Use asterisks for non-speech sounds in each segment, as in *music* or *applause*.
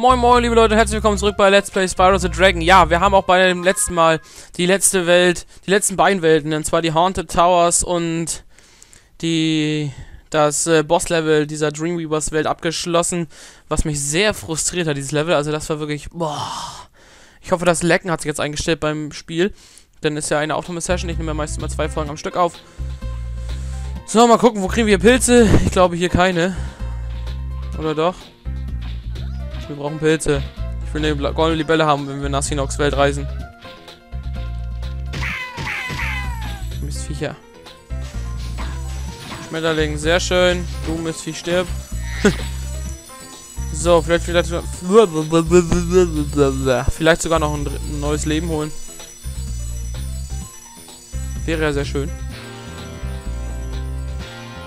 Moin moin liebe Leute, herzlich willkommen zurück bei Let's Play Spyro the Dragon. Ja, wir haben auch bei dem letzten Mal die letzte Welt, die letzten beiden Welten, und zwar die Haunted Towers und die das äh, Boss-Level dieser Dreamweavers Welt abgeschlossen, was mich sehr frustriert hat, dieses Level. Also das war wirklich, boah. Ich hoffe, das Lecken hat sich jetzt eingestellt beim Spiel, denn ist ja eine Aufnahmesession, ich nehme ja meistens mal zwei Folgen am Stück auf. So, mal gucken, wo kriegen wir Pilze? Ich glaube hier keine. Oder doch? Wir brauchen Pilze. Ich will eine goldene Libelle haben, wenn wir nach Sinox Welt reisen. Mistviecher. Schmetterling, sehr schön. Du Mistviech stirb. *laughs* so, vielleicht, vielleicht, vielleicht sogar noch ein, ein neues Leben holen. Wäre ja sehr schön.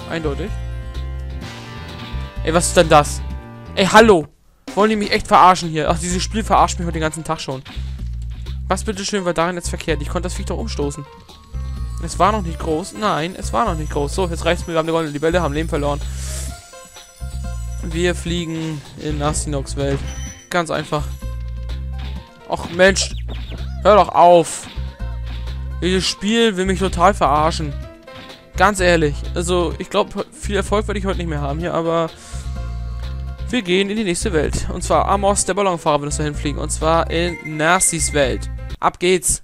Eindeutig. Ey, was ist denn das? Ey, hallo! Wollen die mich echt verarschen hier? Ach, dieses Spiel verarscht mich heute den ganzen Tag schon. Was bitteschön war darin jetzt verkehrt? Ich konnte das Viech doch umstoßen. Es war noch nicht groß. Nein, es war noch nicht groß. So, jetzt reicht's mir. Wir haben eine goldene Libelle, haben Leben verloren. Wir fliegen in Astinox Welt. Ganz einfach. Och, Mensch. Hör doch auf. Dieses Spiel will mich total verarschen. Ganz ehrlich. Also, ich glaube, viel Erfolg werde ich heute nicht mehr haben hier, aber... Wir gehen in die nächste Welt. Und zwar Amos, der Ballonfahrer, wird uns dahin fliegen. Und zwar in Narcis Welt. Ab geht's.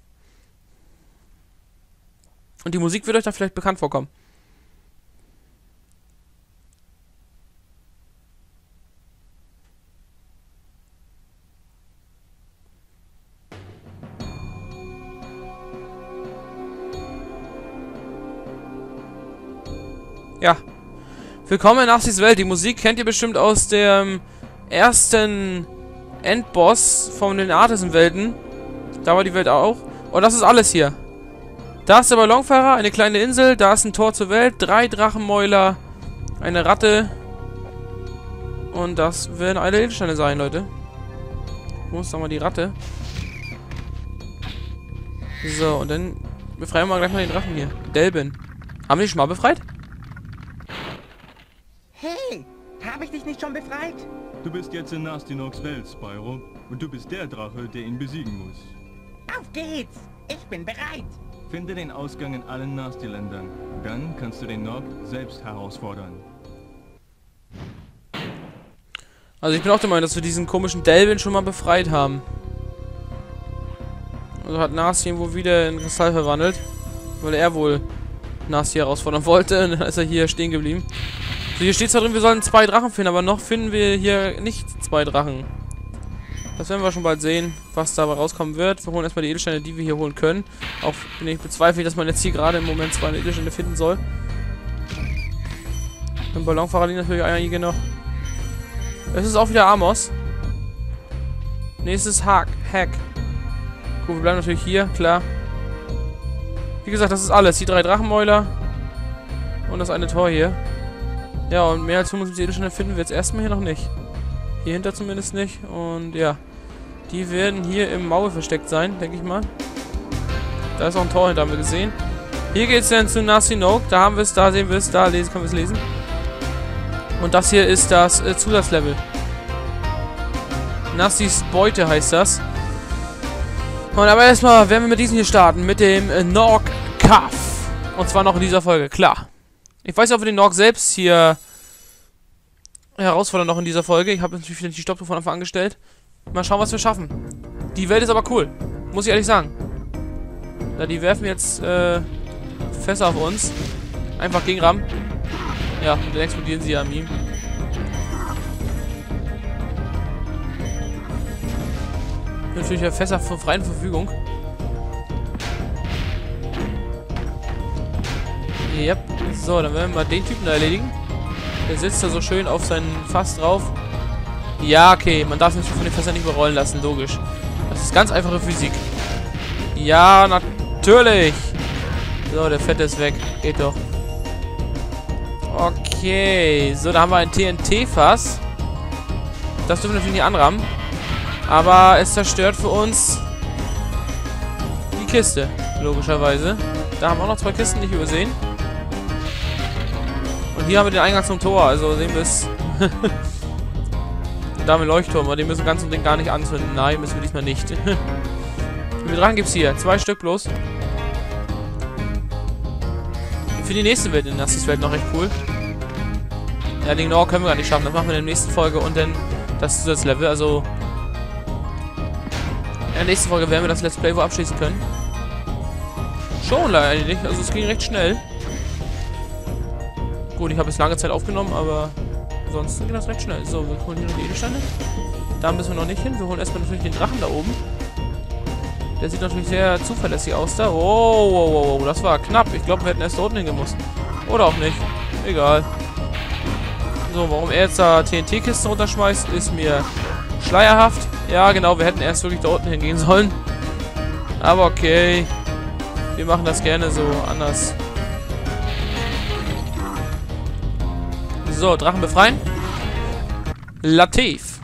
Und die Musik wird euch da vielleicht bekannt vorkommen. Ja, Willkommen in Nachsichts Welt. Die Musik kennt ihr bestimmt aus dem ersten Endboss von den Artisan-Welten. Da war die Welt auch. Und das ist alles hier. Da ist der Ballonfahrer, eine kleine Insel, da ist ein Tor zur Welt, drei Drachenmäuler, eine Ratte. Und das werden alle Edelsteine sein, Leute. Wo ist nochmal die Ratte? So, und dann befreien wir gleich mal den Drachen hier. Delbin. Haben wir die schon mal befreit? Habe ich dich nicht schon befreit? Du bist jetzt in Nastinox Welt, Spyro. Und du bist der Drache, der ihn besiegen muss. Auf geht's! Ich bin bereit! Finde den Ausgang in allen Nasty-Ländern. Dann kannst du den Nog selbst herausfordern. Also ich bin auch der Meinung, dass wir diesen komischen Delvin schon mal befreit haben. Also hat Nasti ihn wohl wieder in Kristall verwandelt. Weil er wohl Nasti herausfordern wollte. Und dann ist er hier stehen geblieben. So, hier steht zwar drin, wir sollen zwei Drachen finden, aber noch finden wir hier nicht zwei Drachen. Das werden wir schon bald sehen, was dabei rauskommen wird. Wir holen erstmal die Edelsteine, die wir hier holen können. Auch wenn ich bezweifle, dass man jetzt hier gerade im Moment zwei Edelsteine finden soll. Im Ballonfahrer liegen natürlich einige noch. Es ist auch wieder Amos. Nächstes Hack. Hack. Gut, wir bleiben natürlich hier, klar. Wie gesagt, das ist alles. Die drei Drachenmäuler. Und das eine Tor hier. Ja, und mehr als 75 Edelsteine finden wir jetzt erstmal hier noch nicht. Hier hinter zumindest nicht. Und ja, die werden hier im Maul versteckt sein, denke ich mal. Da ist auch ein Tor hinter, haben wir gesehen. Hier geht es dann zu Nasinok. Da haben wir es, da sehen wir es, da lesen, können wir es lesen. Und das hier ist das äh, Zusatzlevel. Nassis Beute heißt das. Und aber erstmal werden wir mit diesem hier starten. Mit dem äh, Nork Cuff. Und zwar noch in dieser Folge, klar. Ich weiß ob wir den Norg selbst hier herausfordern noch in dieser Folge. Ich habe natürlich wieder die Stoppuhr von Anfang an gestellt. Mal schauen, was wir schaffen. Die Welt ist aber cool. Muss ich ehrlich sagen. Ja, die werfen jetzt äh, Fässer auf uns. Einfach gegen Ram. Ja, und dann explodieren sie an ihm. Natürlich Fässer zur freien Verfügung. Yep. So, dann werden wir den Typen da erledigen. Der sitzt da so schön auf seinen Fass drauf. Ja, okay. Man darf sich von den Fässern nicht überrollen lassen, logisch. Das ist ganz einfache Physik. Ja, natürlich. So, der Fette ist weg. Geht doch. Okay. So, da haben wir ein TNT-Fass. Das dürfen wir natürlich nicht anrammen. Aber es zerstört für uns die Kiste. Logischerweise. Da haben wir auch noch zwei Kisten nicht übersehen. Hier haben wir den Eingang zum Tor, also sehen *laughs* wir es. Dame Leuchtturm, aber den müssen wir ganz und Ding gar nicht anzünden. Nein, müssen wir diesmal nicht. *laughs* Wie viele Drachen gibt's hier? Zwei Stück bloß. Für die nächste Welt in Nassis Welt noch recht cool. Ja, den Nord können wir gar nicht schaffen. Das machen wir in der nächsten Folge und dann das Zusatzlevel. Also in der nächsten Folge werden wir das Let's Play wohl abschließen können. Schon eigentlich. Also es ging recht schnell. Gut, ich habe es lange Zeit aufgenommen, aber ansonsten geht das recht schnell. So, wir holen hier noch die Edelsteine. Da müssen wir noch nicht hin. Wir holen erstmal natürlich den Drachen da oben. Der sieht natürlich sehr zuverlässig aus da. Oh, oh, oh, oh, das war knapp. Ich glaube, wir hätten erst da unten hingemusst. Oder auch nicht. Egal. So, warum er jetzt da TNT-Kisten runterschmeißt, ist mir schleierhaft. Ja, genau, wir hätten erst wirklich da unten hingehen sollen. Aber okay. Wir machen das gerne so anders. So, Drachen befreien. Latif.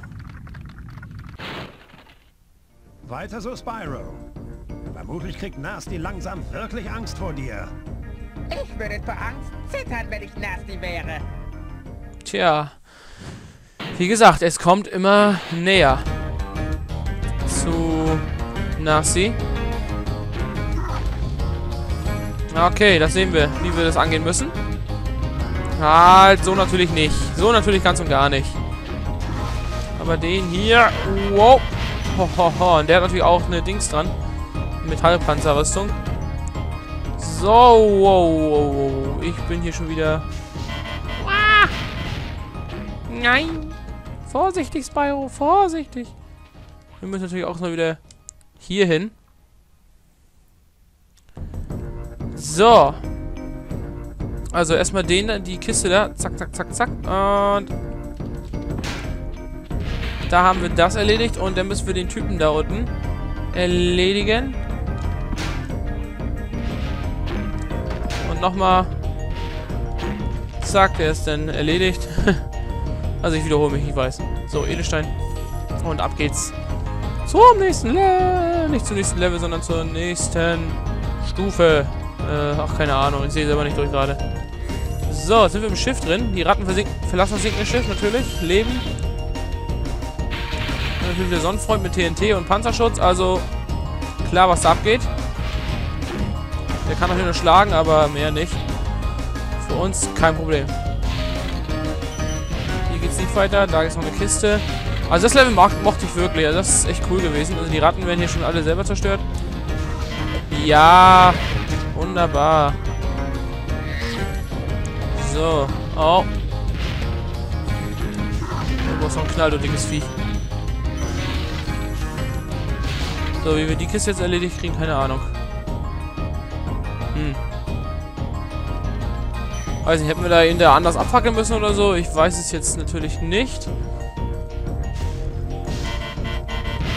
Weiter so, Spyro. Vermutlich kriegt Nasty langsam wirklich Angst vor dir. Ich würde vor Angst zittern, wenn ich Nasty wäre. Tja. Wie gesagt, es kommt immer näher. Zu Nasty. Okay, das sehen wir, wie wir das angehen müssen. Halt, so natürlich nicht. So natürlich ganz und gar nicht. Aber den hier... Wow. Ho, ho, ho. Und der hat natürlich auch eine Dings dran. Metallpanzerrüstung. So, wow, wow, wow. Ich bin hier schon wieder... Ah! Nein. Vorsichtig, Spyro. Vorsichtig. Wir müssen natürlich auch mal wieder hier hin. So. Also erstmal den, die Kiste da. Zack, zack, zack, zack. Und da haben wir das erledigt. Und dann müssen wir den Typen da unten erledigen. Und nochmal. Zack, der ist dann erledigt. *laughs* also ich wiederhole mich, ich weiß. So, Edelstein. Und ab geht's. Zum nächsten Level. Nicht zum nächsten Level, sondern zur nächsten Stufe. Äh, ach, keine Ahnung. Ich sehe selber nicht durch gerade. So, jetzt sind wir im Schiff drin. Die Ratten verlassen das sinkende Schiff natürlich. Leben. Natürlich der Sonnenfreund mit TNT und Panzerschutz. Also, klar, was da abgeht. Der kann natürlich nur schlagen, aber mehr nicht. Für uns kein Problem. Hier geht's nicht weiter. Da ist noch eine Kiste. Also das Level mochte ich wirklich. Also das ist echt cool gewesen. Also die Ratten werden hier schon alle selber zerstört. Ja, Wunderbar. So. Oh. Du brauchst noch ein Knall, du dickes Viech. So, wie wir die Kiste jetzt erledigt kriegen, keine Ahnung. Hm. Weiß nicht, hätten wir da ihn da anders abfackeln müssen oder so? Ich weiß es jetzt natürlich nicht.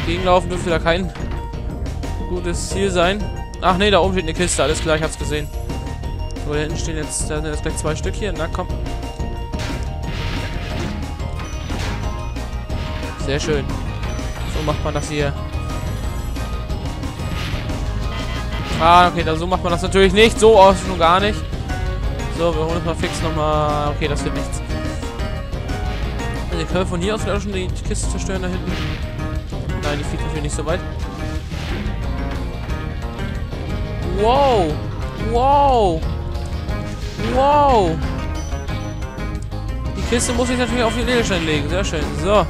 Gegenlaufen dürfte da kein gutes Ziel sein. Ach nee, da oben steht eine Kiste. Alles klar, ich hab's gesehen. So, da hinten stehen jetzt, da sind jetzt gleich zwei Stück hier. Na komm. Sehr schön. So macht man das hier. Ah, okay, so macht man das natürlich nicht. So aus schon gar nicht. So, wir holen uns mal fix nochmal. Okay, das wird nichts. Also, können wir von hier aus vielleicht schon die Kiste zerstören da hinten. Nein, die fliegt natürlich nicht so weit. Wow. Wow. Wow. Die Kiste muss ich natürlich auf den Edelstein legen. Sehr schön. So.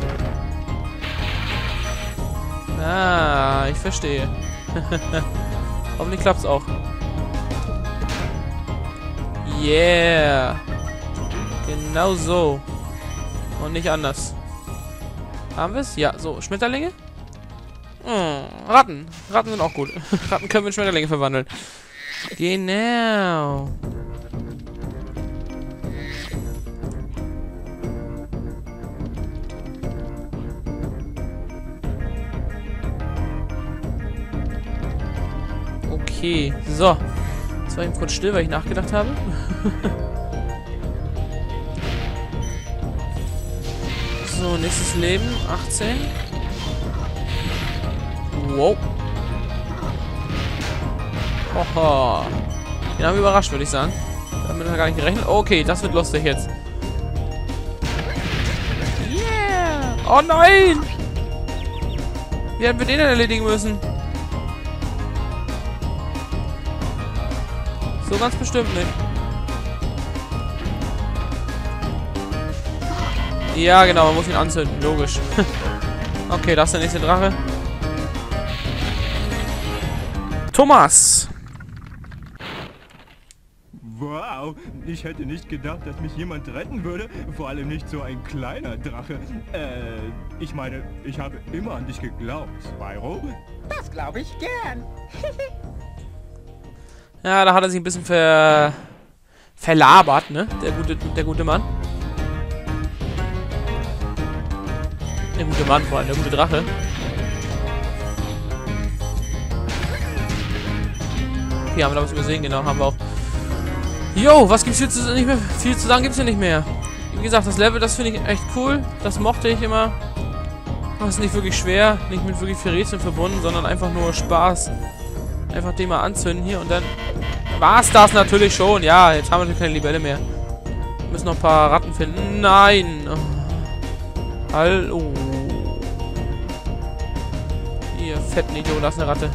Ah, ich verstehe. *laughs* Hoffentlich klappt's auch. Yeah. Genau so. Und nicht anders. Haben wir es? Ja, so. Schmetterlinge? Hm, Ratten. Ratten sind auch gut. *laughs* Ratten können wir in Schmetterlinge verwandeln. Genau. Okay, so. Jetzt war ich kurz still, weil ich nachgedacht habe. *laughs* so, nächstes Leben, 18. Wow. Hoho. Den haben wir überrascht, würde ich sagen. Damit haben wir gar nicht gerechnet. Okay, das wird lustig jetzt. Yeah. Oh nein! Wie hätten wir den denn erledigen müssen? So ganz bestimmt nicht. Ja, genau, man muss ihn anzünden, logisch. *laughs* okay, das ist der nächste Drache. Thomas! Wow, ich hätte nicht gedacht, dass mich jemand retten würde. Vor allem nicht so ein kleiner Drache. Äh, ich meine, ich habe immer an dich geglaubt, Spyro. Das glaube ich gern. *laughs* Ja, da hat er sich ein bisschen ver verlabert, ne? Der gute, der gute Mann. Der gute Mann vor allem, der gute Drache. Okay, haben wir da was übersehen, genau, haben wir auch. Jo, was gibt's hier zu, nicht mehr? Viel zu sagen gibt's hier nicht mehr. Wie gesagt, das Level, das finde ich echt cool. Das mochte ich immer. Das ist nicht wirklich schwer, nicht mit wirklich viel Rätseln verbunden, sondern einfach nur Spaß. Einfach den mal anzünden hier und dann war's das natürlich schon. Ja, jetzt haben wir keine Libelle mehr. Wir müssen noch ein paar Ratten finden. Nein. Hallo. Ihr fetten Idiot, das ist eine Ratte.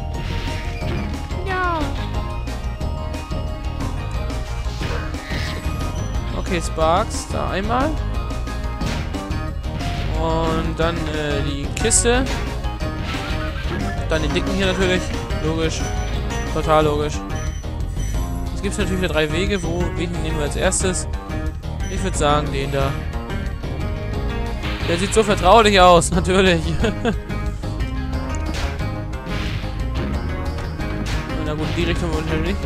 Ja. Okay, Sparks, da einmal. Und dann äh, die Kiste. Dann den dicken hier natürlich. Logisch. Total logisch. Es gibt natürlich wieder drei Wege. Wo, welchen nehmen wir als erstes? Ich würde sagen, den da. Der sieht so vertraulich aus, *laughs* natürlich. Na gut, die Richtung wollen wir nicht.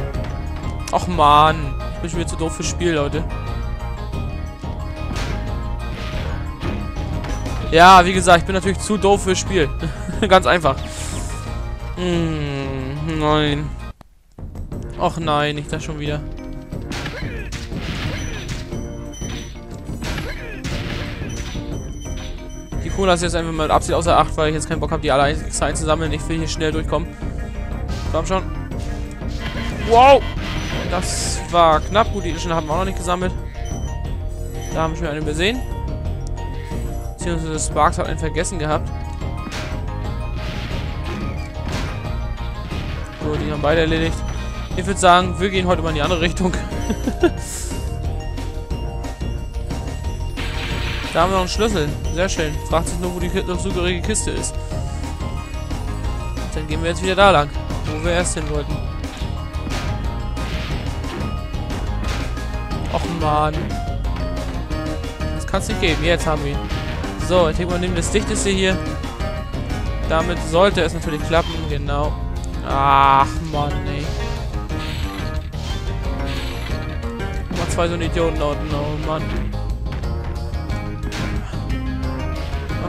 Och man, ich bin schon wieder zu doof fürs Spiel, Leute. Ja, wie gesagt, ich bin natürlich zu doof fürs Spiel. *laughs* Ganz einfach. Hm, nein. Och nein, nicht das schon wieder. Die Cola ist jetzt einfach mal Absicht außer Acht, weil ich jetzt keinen Bock habe, die alle extra einzusammeln. Ich will hier schnell durchkommen. Komm schon. Wow! Das war knapp. Gut, die Edition haben wir auch noch nicht gesammelt. Da haben wir schon eine übersehen. Beziehungsweise Sparks hat einen vergessen gehabt. So, die haben beide erledigt. Ich würde sagen, wir gehen heute mal in die andere Richtung. *laughs* da haben wir noch einen Schlüssel. Sehr schön. Fragt sich nur, wo die dazugehörige Kiste ist. Dann gehen wir jetzt wieder da lang, wo wir erst hin wollten. Och man. Das kann es nicht geben. Jetzt haben wir ihn. So, ich denke mal, nehmen das dichteste hier. Damit sollte es natürlich klappen, genau. Ach, Mann, ey. Mal zwei so einen Idioten da unten, oh Mann.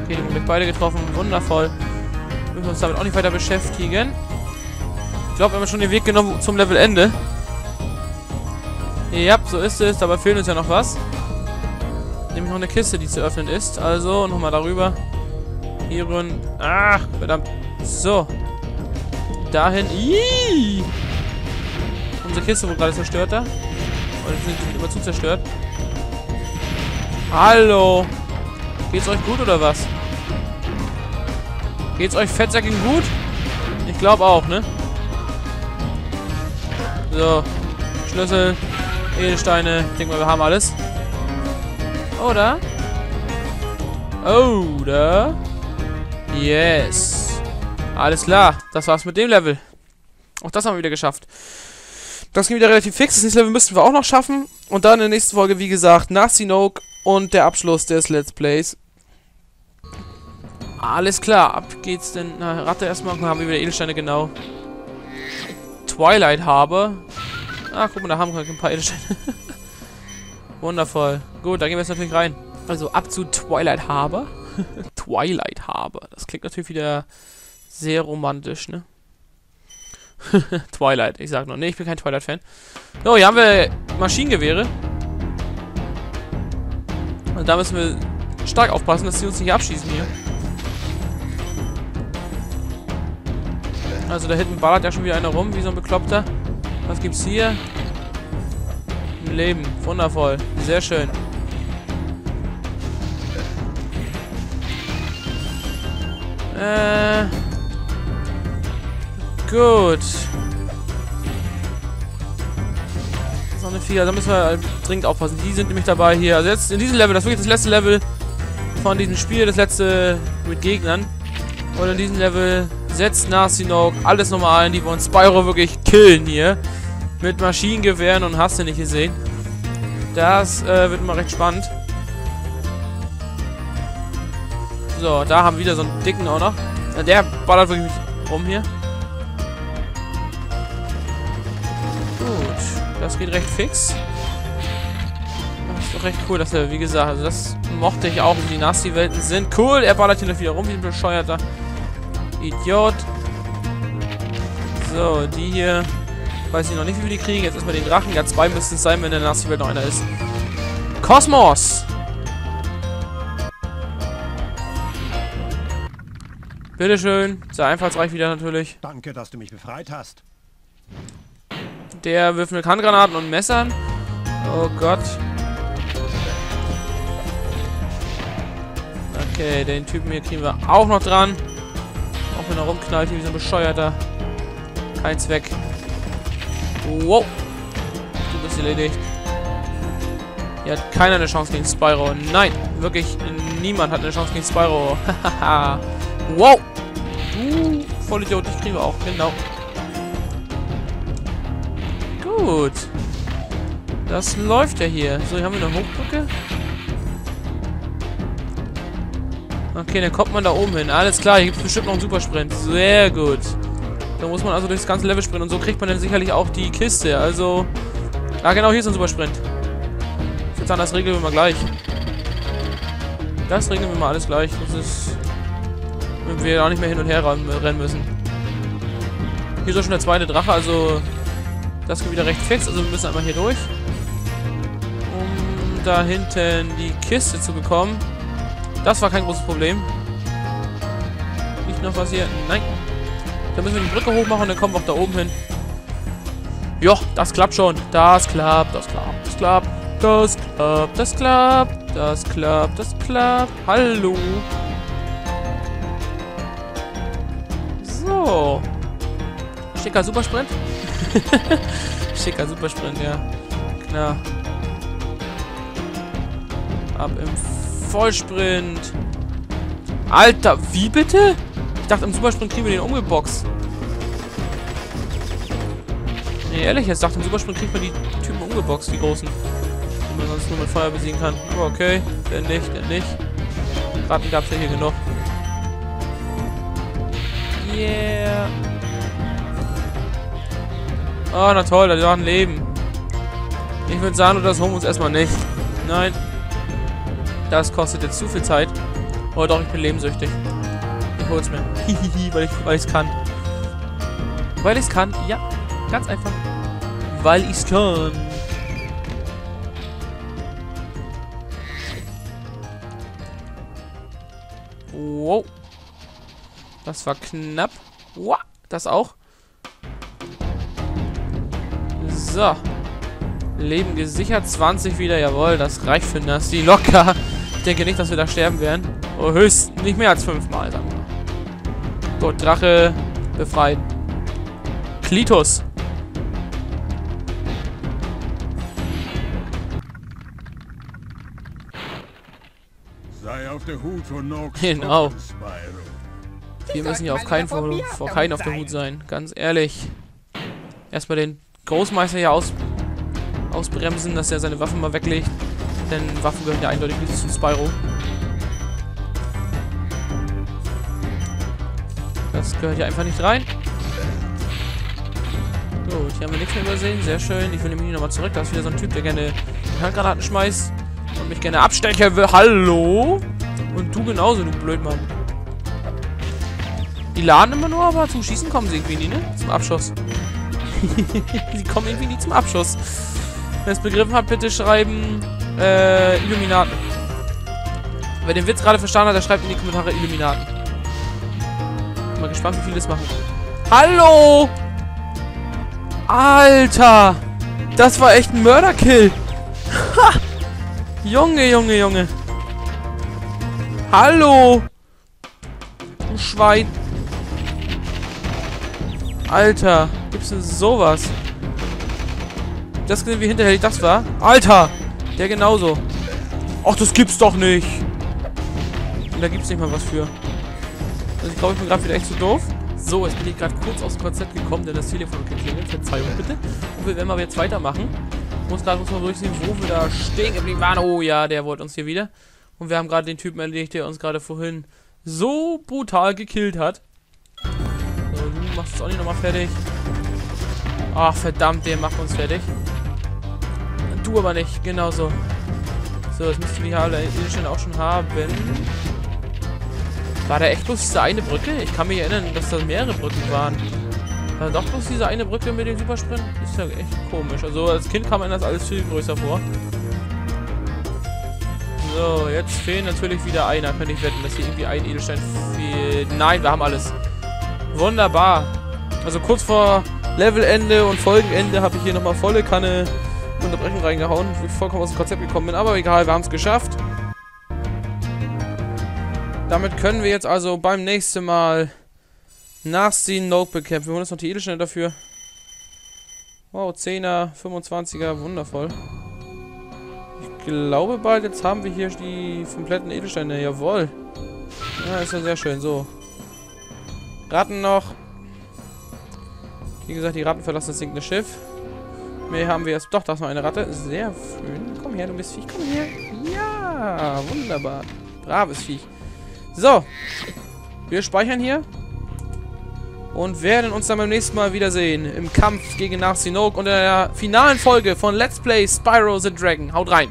Okay, die haben gleich beide getroffen, wundervoll. Müssen wir uns damit auch nicht weiter beschäftigen. Ich glaube, wir haben schon den Weg genommen zum Levelende. Ja, so ist es. Dabei fehlt uns ja noch was. Nämlich noch eine Kiste, die zu öffnen ist. Also, nochmal darüber. Hier rühren. Ach, verdammt. So. Dahin. Iiii. Unsere Kiste wurde gerade zerstört da. Oder sind immer zu zerstört? Hallo. Geht's euch gut oder was? Geht's euch fettsäckigen gut? Ich glaube auch, ne? So. Schlüssel. Edelsteine. Ich denke mal, wir haben alles. Oder? Oder? Yes. Alles klar. Das war's mit dem Level. Auch das haben wir wieder geschafft. Das ging wieder relativ fix. Das nächste Level müssten wir auch noch schaffen. Und dann in der nächsten Folge, wie gesagt, nach Sinoke und der Abschluss des Let's Plays. Alles klar. Ab geht's denn. Na, Ratte erstmal. Haben wir wieder Edelsteine, genau. Twilight Harbor. Ah, guck mal, da haben wir ein paar Edelsteine. *laughs* Wundervoll. Gut, da gehen wir jetzt natürlich rein. Also ab zu Twilight Harbor. *laughs* Twilight Harbor. Das klingt natürlich wieder sehr romantisch, ne? *laughs* Twilight, ich sag noch. Ne, ich bin kein Twilight-Fan. So, hier haben wir Maschinengewehre. Und da müssen wir stark aufpassen, dass sie uns nicht abschießen hier. Also da hinten ballert ja schon wieder einer rum, wie so ein Bekloppter. Was gibt's hier? Ein Leben. Wundervoll. Sehr schön. Äh. Gut. So eine Vier, da müssen wir dringend aufpassen. Die sind nämlich dabei hier. Also jetzt in diesem Level, das ist wirklich das letzte Level von diesem Spiel, das letzte mit Gegnern. Und in diesem Level setzt Nasty Noak alles nochmal ein, die wollen Spyro wirklich killen hier. Mit Maschinengewehren und hast du nicht gesehen. Das äh, wird immer recht spannend. So, da haben wir wieder so einen dicken auch noch. Der ballert wirklich rum hier. Das recht fix. Das ist doch recht cool, dass er, wie gesagt, also das mochte ich auch, die Nasty-Welten sind. Cool, er ballert hier noch wieder rum, wie ein bescheuerter Idiot. So, die hier. Weiß ich noch nicht, wie wir die kriegen. Jetzt erstmal den Drachen. Ja, zwei müssten es sein, wenn der Nasty-Welt noch einer ist. Kosmos! Bitteschön. Sehr einfallsreich wieder natürlich. Danke, dass du mich befreit hast. Der wirft mit Handgranaten und Messern. Oh Gott. Okay, den Typen hier kriegen wir auch noch dran. Auch wenn er rumknallt, wie so ein Bescheuerter. Kein Zweck. Wow. Du bist erledigt. Hier hat keiner eine Chance gegen Spyro. Nein, wirklich niemand hat eine Chance gegen Spyro. *laughs* wow. Uh, Vollidiot, ich kriege auch, genau. Gut. Das läuft ja hier. So, hier haben wir eine Hochbrücke. Okay, dann kommt man da oben hin. Alles klar, hier gibt es bestimmt noch einen Supersprint. Sehr gut. Da muss man also durchs ganze Level sprinten. Und so kriegt man dann sicherlich auch die Kiste. Also... Ah, genau, hier ist ein Supersprint. Ich würde sagen, das regeln wir mal gleich. Das regeln wir mal alles gleich. Das ist... Wenn wir auch nicht mehr hin und her rennen müssen. Hier ist auch schon der zweite Drache, also... Das geht wieder recht fix. Also wir müssen einmal hier durch. Um da hinten die Kiste zu bekommen. Das war kein großes Problem. Nicht noch was hier. Nein. Dann müssen wir die Brücke hochmachen und dann kommen wir auch da oben hin. Ja, das klappt schon. Das klappt, das klappt, das klappt. Das klappt, das klappt, das klappt, das klappt. Hallo. So. Schicker Supersprint. *laughs* Schicker Supersprint, ja. Klar. Ab im Vollsprint. Alter, wie bitte? Ich dachte, im Supersprint kriegen wir den umgeboxt. Nee, ehrlich, jetzt dachte, im Supersprint kriegt man die Typen umgeboxt, die großen. Die man sonst nur mit Feuer besiegen kann. Aber okay, der nicht, der nicht. Ratten gab es ja hier genug. Yeah. Oh, na toll, da ist noch ein Leben. Ich würde sagen, das holen wir uns erstmal nicht. Nein. Das kostet jetzt zu viel Zeit. Oh doch, ich bin lebensüchtig. Ich hol's mir. *laughs* Hihihi, weil ich weil ich's kann. Weil ich's kann, ja. Ganz einfach. Weil ich's kann. Wow. Das war knapp. Wow. Das auch. So. Leben gesichert. 20 wieder. Jawohl, das reicht für Nasty. Locker. Ich denke nicht, dass wir da sterben werden. Oh, höchst nicht mehr als fünfmal, sagen wir. Gut, Drache befreien. Klitus. Sei auf der Hut vor Nox. *laughs* Genau. Wir müssen ja auf keinen vor, vor keinen auf der Hut sein. Ganz ehrlich. Erstmal den Großmeister hier aus, ausbremsen, dass er seine Waffen mal weglegt. Denn Waffen gehören ja eindeutig nicht zu Spyro. Das gehört hier einfach nicht rein. Gut, hier haben wir nichts mehr übersehen. Sehr schön. Ich will nämlich nochmal zurück. Da ist wieder so ein Typ, der gerne Handgranaten schmeißt und mich gerne abstechen will. Hallo? Und du genauso, du Blödmann. Die laden immer nur, aber zum Schießen kommen sie irgendwie nie, ne? Zum Abschuss. *laughs* sie kommen irgendwie nie zum Abschuss. Wer es begriffen hat, bitte schreiben äh, Illuminaten. Wer den Witz gerade verstanden hat, der schreibt in die Kommentare Illuminaten. Bin mal gespannt, wie viele das machen. Hallo! Alter! Das war echt ein Mörderkill! Ha! Junge, Junge, Junge! Hallo! Du Schwein. Alter, gibt's denn sowas? Das gesehen, wie hinterhältig das war? Alter! Der genauso. Ach, das gibt's doch nicht. Und da gibt's nicht mal was für. Also ich glaube, ich bin gerade wieder echt zu doof. So, jetzt bin ich gerade kurz dem Konzept gekommen, denn das Telefon geklingelt. Verzeihung bitte. Und wir werden mal jetzt weitermachen. Muss gerade mal durchsehen, wo wir da stehen geblieben waren. Oh ja, der wollte uns hier wieder. Und wir haben gerade den Typen erledigt, der uns gerade vorhin so brutal gekillt hat. Machst es auch nicht nochmal fertig. Ach, verdammt, der macht uns fertig. Du aber nicht, genau so. Das müssten wir alle Gegenstände auch schon haben. War da echt bloß diese eine Brücke? Ich kann mich erinnern, dass da mehrere Brücken waren. War doch bloß diese eine Brücke mit dem Supersprint? Ist ja echt komisch. Also als Kind kam mir das alles viel größer vor. So, jetzt fehlen natürlich wieder einer. Könnte ich wetten, dass hier irgendwie ein Edelstein fehlt. Nein, wir haben alles. Wunderbar. Also kurz vor Levelende und Folgenende habe ich hier nochmal volle Kanne Unterbrechung reingehauen, wie ich vollkommen aus dem Konzept gekommen bin. Aber egal, wir haben es geschafft. Damit können wir jetzt also beim nächsten Mal nachziehen Note bekämpfen. Wir holen uns noch die Edelsteine dafür. Wow, 10er, 25er, wundervoll. Ich glaube bald, jetzt haben wir hier die kompletten Edelsteine. Jawohl. Ja, ist ja sehr schön. So. Ratten noch. Wie gesagt, die Ratten verlassen das sinkende Schiff. Mehr haben wir jetzt. Doch, da ist noch eine Ratte. Sehr schön. Komm her, du bist Viech. Komm her. Ja, wunderbar. Braves Viech. So. Wir speichern hier. Und werden uns dann beim nächsten Mal wiedersehen. Im Kampf gegen Narsinoke und in der finalen Folge von Let's Play Spyro the Dragon. Haut rein.